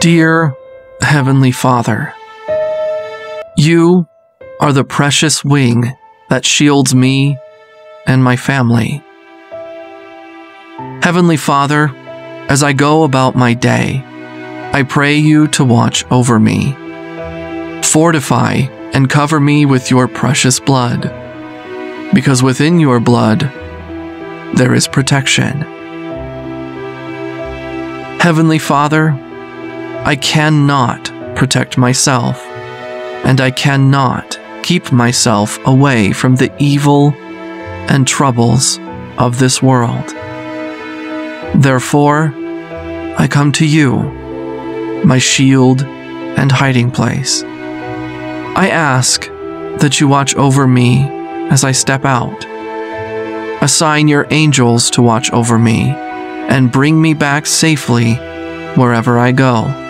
Dear Heavenly Father, you are the precious wing that shields me and my family. Heavenly Father, as I go about my day, I pray you to watch over me. Fortify and cover me with your precious blood, because within your blood there is protection. Heavenly Father, I cannot protect myself, and I cannot keep myself away from the evil and troubles of this world. Therefore, I come to you, my shield and hiding place. I ask that you watch over me as I step out. Assign your angels to watch over me and bring me back safely wherever I go.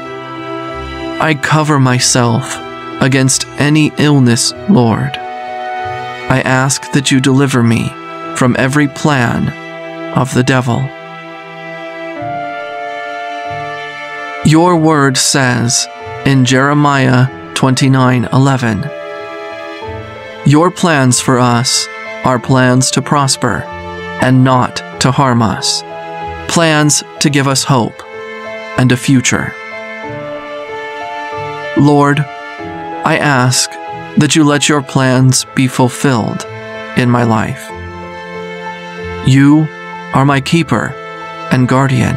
I cover myself against any illness, Lord. I ask that you deliver me from every plan of the devil. Your word says in Jeremiah 29:11, Your plans for us are plans to prosper and not to harm us, plans to give us hope and a future. Lord, I ask that you let your plans be fulfilled in my life. You are my keeper and guardian.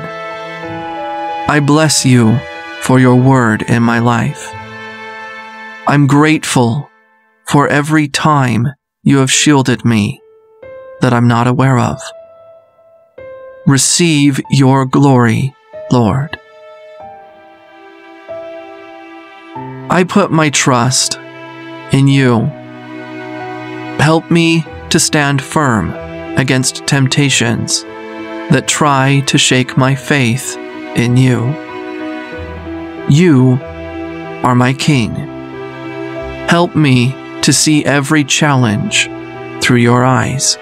I bless you for your word in my life. I'm grateful for every time you have shielded me that I'm not aware of. Receive your glory, Lord. I put my trust in you. Help me to stand firm against temptations that try to shake my faith in you. You are my King. Help me to see every challenge through your eyes.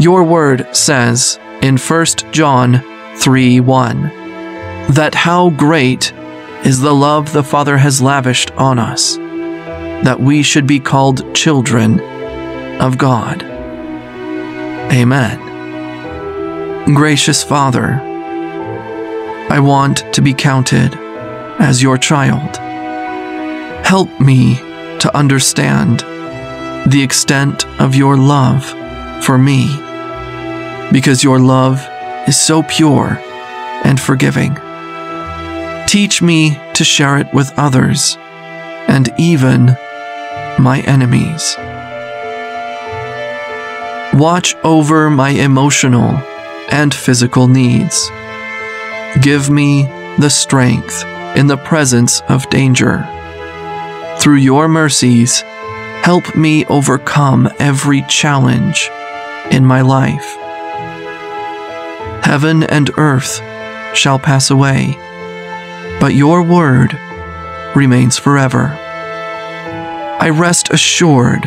Your word says in 1 John 3 1 that how great is the love the Father has lavished on us, that we should be called children of God. Amen. Gracious Father, I want to be counted as your child. Help me to understand the extent of your love for me, because your love is so pure and forgiving. Teach me to share it with others and even my enemies. Watch over my emotional and physical needs Give me the strength in the presence of danger. Through your mercies, help me overcome every challenge in my life. Heaven and earth shall pass away, but your word remains forever. I rest assured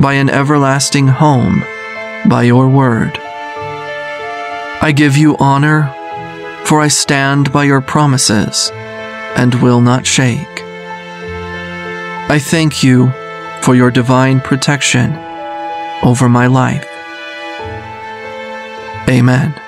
by an everlasting home by your word. I give you honor for I stand by your promises and will not shake. I thank you for your divine protection over my life. Amen.